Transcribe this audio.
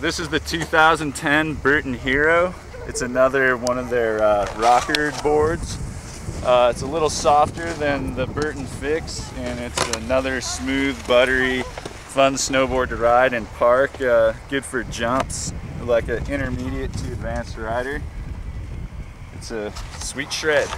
This is the 2010 Burton Hero. It's another one of their uh, rocker boards. Uh, it's a little softer than the Burton Fix, and it's another smooth, buttery, fun snowboard to ride and park. Uh, good for jumps, like an intermediate to advanced rider. It's a sweet shred.